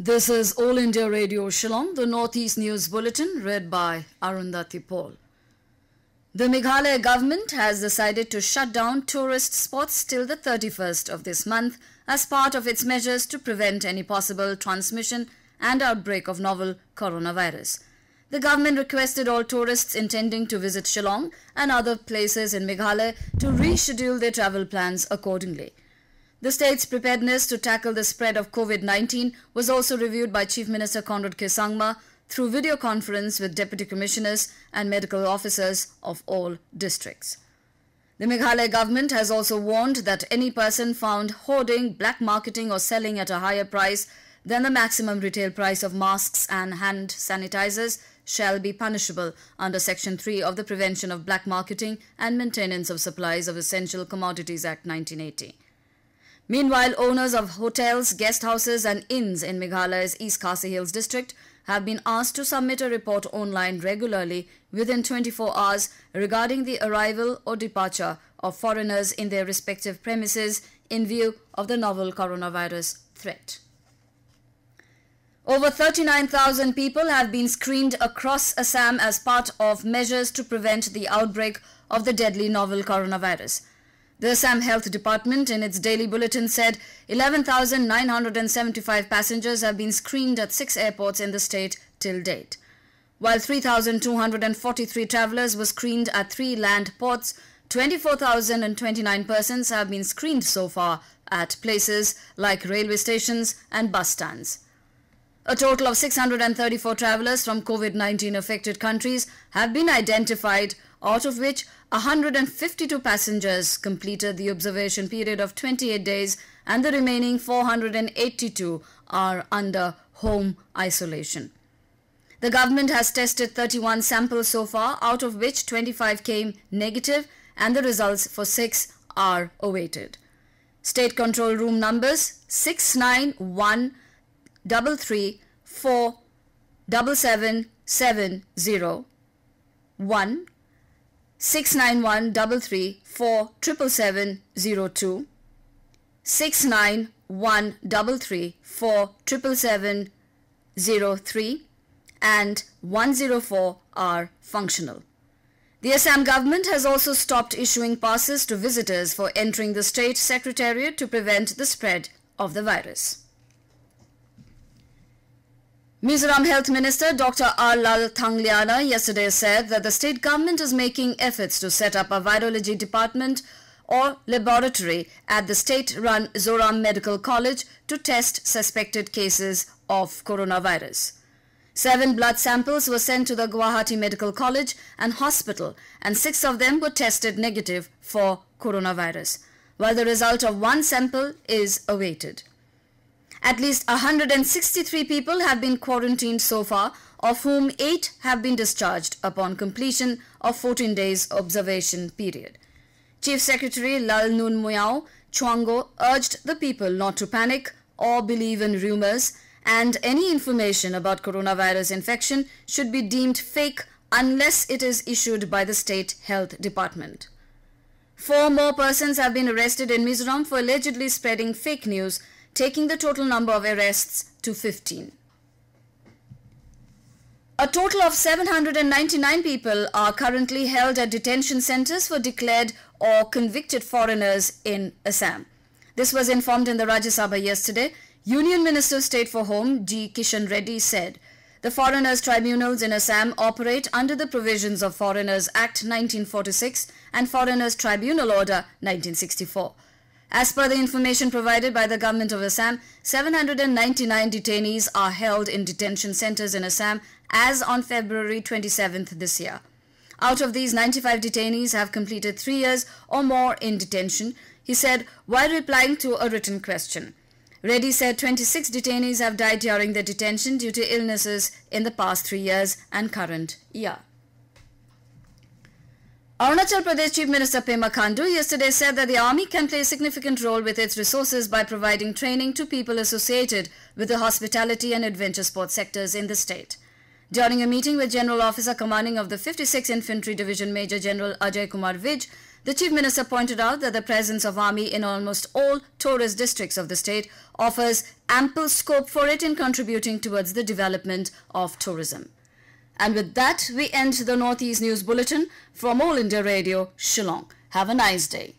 This is All India Radio Shillong, the Northeast News Bulletin, read by Arundhati Paul. The Meghalaya government has decided to shut down tourist spots till the 31st of this month as part of its measures to prevent any possible transmission and outbreak of novel coronavirus. The government requested all tourists intending to visit Shillong and other places in Meghalaya to reschedule their travel plans accordingly. The state's preparedness to tackle the spread of COVID-19 was also reviewed by Chief Minister Conrad K. Sangma through video conference with deputy commissioners and medical officers of all districts. The Meghalaya government has also warned that any person found hoarding, black marketing or selling at a higher price than the maximum retail price of masks and hand sanitizers shall be punishable under Section 3 of the Prevention of Black Marketing and Maintenance of Supplies of Essential Commodities Act 1980. Meanwhile, owners of hotels, guest houses and inns in Meghalaya's East Khasi Hills district have been asked to submit a report online regularly within 24 hours regarding the arrival or departure of foreigners in their respective premises in view of the novel coronavirus threat. Over 39,000 people have been screened across Assam as part of measures to prevent the outbreak of the deadly novel coronavirus. The Assam Health Department in its daily bulletin said 11,975 passengers have been screened at six airports in the state till date. While 3,243 travelers were screened at three land ports, 24,029 persons have been screened so far at places like railway stations and bus stands. A total of 634 travelers from COVID-19 affected countries have been identified, out of which 152 passengers completed the observation period of 28 days and the remaining 482 are under home isolation. The government has tested 31 samples so far, out of which 25 came negative and the results for 6 are awaited. State control room numbers 691 double three four double seven seven zero one six nine one double three four triple seven zero two six nine one double three four triple seven zero three and one zero four are functional. The Assam government has also stopped issuing passes to visitors for entering the state secretariat to prevent the spread of the virus. Mizoram Health Minister Dr. R. Lalthangliana yesterday said that the state government is making efforts to set up a virology department or laboratory at the state-run Zoram Medical College to test suspected cases of coronavirus. Seven blood samples were sent to the Guwahati Medical College and Hospital and six of them were tested negative for coronavirus, while the result of one sample is awaited. At least 163 people have been quarantined so far, of whom 8 have been discharged upon completion of 14 days observation period. Chief Secretary Lal Nun Muyao Chwango urged the people not to panic or believe in rumors and any information about coronavirus infection should be deemed fake unless it is issued by the state health department. Four more persons have been arrested in Mizoram for allegedly spreading fake news taking the total number of arrests to 15. A total of 799 people are currently held at detention centers for declared or convicted foreigners in Assam. This was informed in the Rajya Sabha yesterday. Union Minister of State for Home G. Kishan Reddy said the foreigners tribunals in Assam operate under the provisions of Foreigners Act 1946 and Foreigners Tribunal Order 1964. As per the information provided by the government of Assam, 799 detainees are held in detention centers in Assam as on February 27th this year. Out of these, 95 detainees have completed three years or more in detention, he said while replying to a written question. Reddy said 26 detainees have died during their detention due to illnesses in the past three years and current year. Arunachal Pradesh Chief Minister Pema Khandu yesterday said that the army can play a significant role with its resources by providing training to people associated with the hospitality and adventure sports sectors in the state. During a meeting with General Officer Commanding of the 56th Infantry Division Major General Ajay Kumar Vij, The Chief Minister pointed out that the presence of army in almost all tourist districts of the state offers ample scope for it in contributing towards the development of tourism. And with that, we end the Northeast News Bulletin from All India Radio, Shillong. Have a nice day.